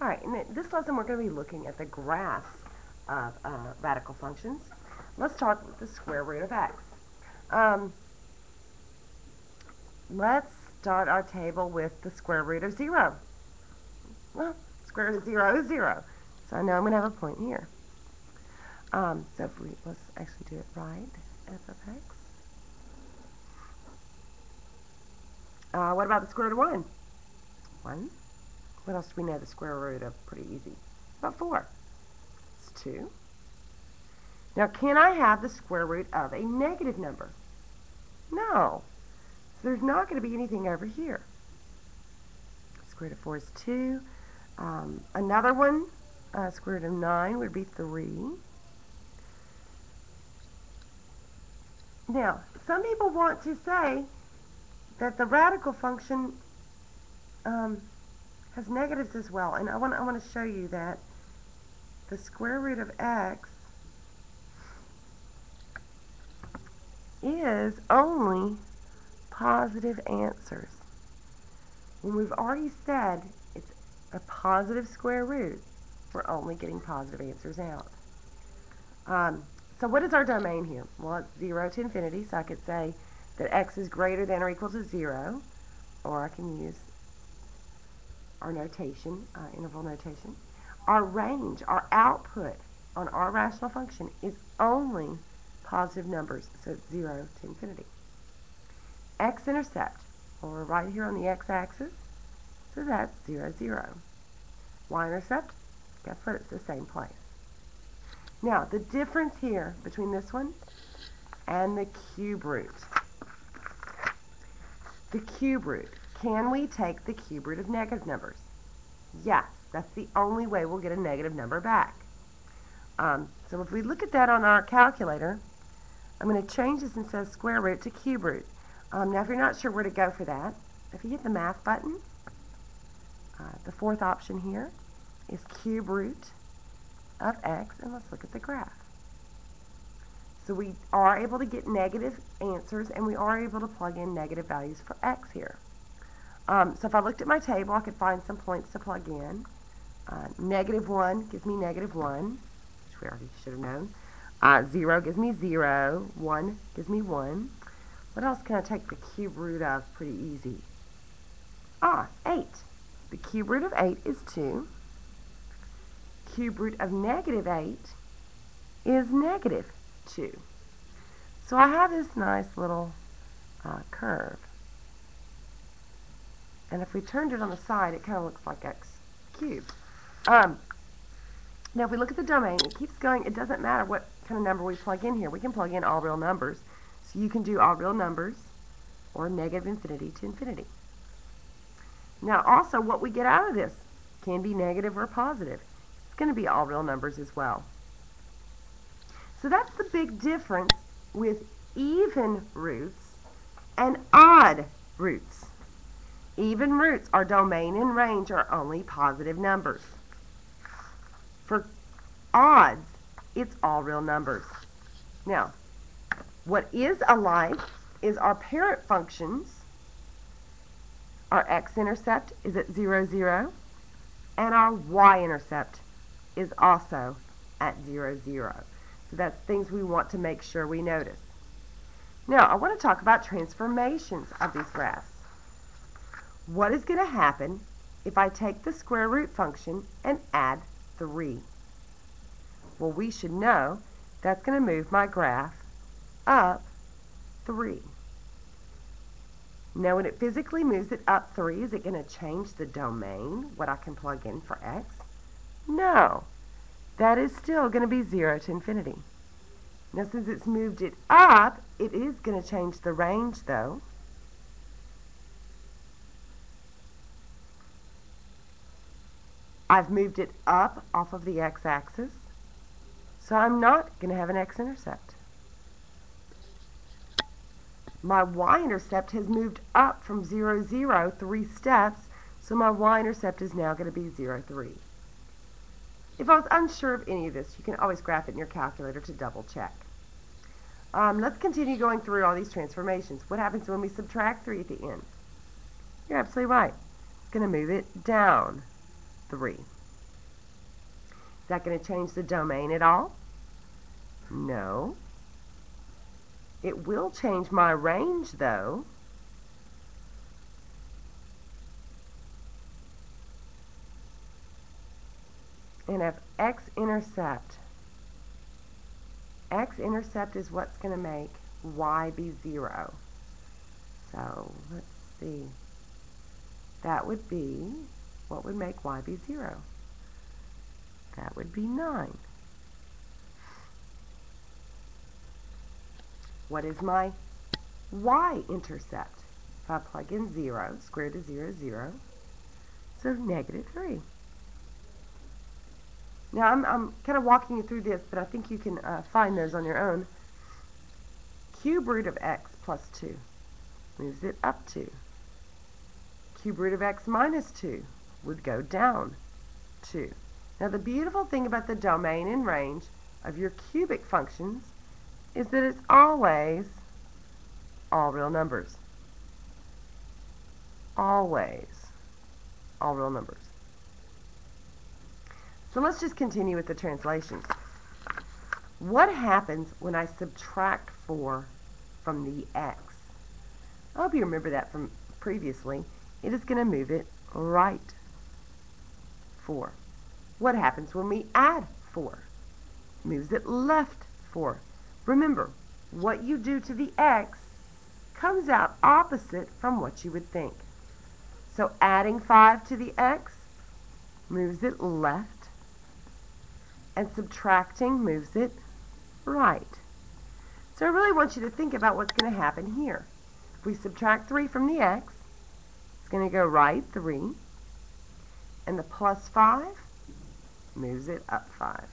All right, in this lesson we're going to be looking at the graphs of uh, radical functions. Let's start with the square root of x. Um, let's start our table with the square root of 0. Well, square root of 0 is 0. So I know I'm going to have a point here. Um, so if we, let's actually do it right, f of x. Uh, what about the square root of 1? 1. What else do we know the square root of? Pretty easy. About 4. It's 2. Now, can I have the square root of a negative number? No. So there's not going to be anything over here. Square root of 4 is 2. Um, another one, uh, square root of 9 would be 3. Now, some people want to say that the radical function um, has negatives as well. And I want, I want to show you that the square root of x is only positive answers. When we've already said it's a positive square root, we're only getting positive answers out. Um, so what is our domain here? Well, it's 0 to infinity, so I could say that x is greater than or equal to 0, or I can use our notation, uh, interval notation. Our range, our output on our rational function is only positive numbers, so it's 0 to infinity. X-intercept, well, we're right here on the x-axis, so that's 0, 0. Y-intercept, guess what, it's the same place. Now, the difference here between this one and the cube root. The cube root. Can we take the cube root of negative numbers? Yes, that's the only way we'll get a negative number back. Um, so if we look at that on our calculator, I'm going to change this and says square root to cube root. Um, now if you're not sure where to go for that, if you hit the math button, uh, the fourth option here is cube root of x, and let's look at the graph. So we are able to get negative answers, and we are able to plug in negative values for x here. Um, so if I looked at my table, I could find some points to plug in. Uh, negative 1 gives me negative 1, which we already should have known. Uh, 0 gives me 0. 1 gives me 1. What else can I take the cube root of pretty easy? Ah, 8. The cube root of 8 is 2. Cube root of negative 8 is negative 2. So I have this nice little uh, curve. And if we turned it on the side, it kind of looks like x cubed. Um, now, if we look at the domain, it keeps going. It doesn't matter what kind of number we plug in here. We can plug in all real numbers. So you can do all real numbers or negative infinity to infinity. Now, also, what we get out of this can be negative or positive. It's going to be all real numbers as well. So that's the big difference with even roots and odd roots. Even roots, our domain and range are only positive numbers. For odds, it's all real numbers. Now, what is alike is our parent functions. Our x-intercept is at 0, 0, and our y-intercept is also at 0, 0. So that's things we want to make sure we notice. Now, I want to talk about transformations of these graphs. What is going to happen if I take the square root function and add 3? Well, we should know that's going to move my graph up 3. Now, when it physically moves it up 3, is it going to change the domain, what I can plug in for x? No. That is still going to be 0 to infinity. Now, since it's moved it up, it is going to change the range, though. I've moved it up off of the x-axis, so I'm not going to have an x-intercept. My y-intercept has moved up from 0, 0 three steps, so my y-intercept is now going to be 0, 3. If I was unsure of any of this, you can always graph it in your calculator to double check. Um, let's continue going through all these transformations. What happens when we subtract 3 at the end? You're absolutely right. It's going to move it down 3. Is that going to change the domain at all? No. It will change my range, though. And if x-intercept, x-intercept is what's going to make y be 0. So, let's see. That would be, what would make y be 0? That would be 9. What is my y-intercept? If I plug in 0, square root of 0 is 0. So negative 3. Now, I'm, I'm kind of walking you through this, but I think you can uh, find those on your own. Cube root of x plus 2 moves it up 2. Cube root of x minus 2 would go down 2. Now, the beautiful thing about the domain and range of your cubic functions is that it's always all real numbers. Always all real numbers. So let's just continue with the translations. What happens when I subtract 4 from the x? I hope you remember that from previously. It is going to move it right 4. What happens when we add 4? Moves it left 4. Remember, what you do to the x comes out opposite from what you would think. So adding 5 to the x moves it left and subtracting moves it right. So I really want you to think about what's going to happen here. If we subtract 3 from the x, it's going to go right 3, and the plus 5 moves it up 5.